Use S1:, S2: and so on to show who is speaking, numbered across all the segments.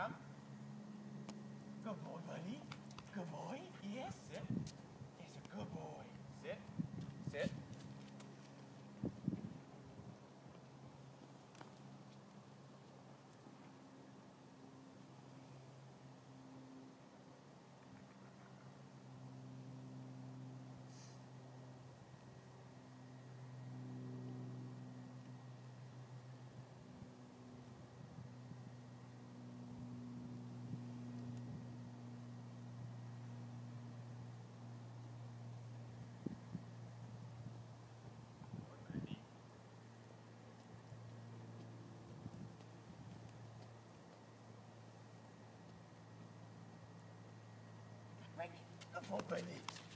S1: come. Good boy, buddy. Good boy. Yes, sir. Yes, a Good boy. Thank you. That's what they.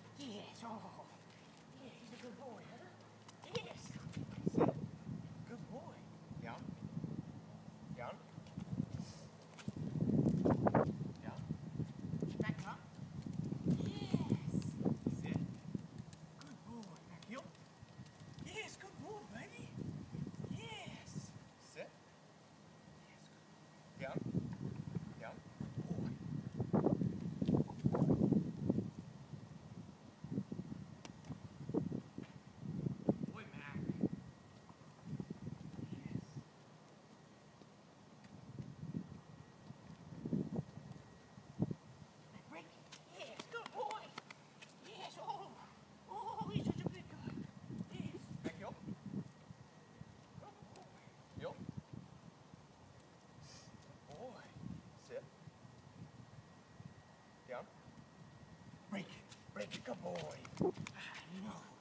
S1: Good boy. I know.